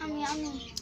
아미 아미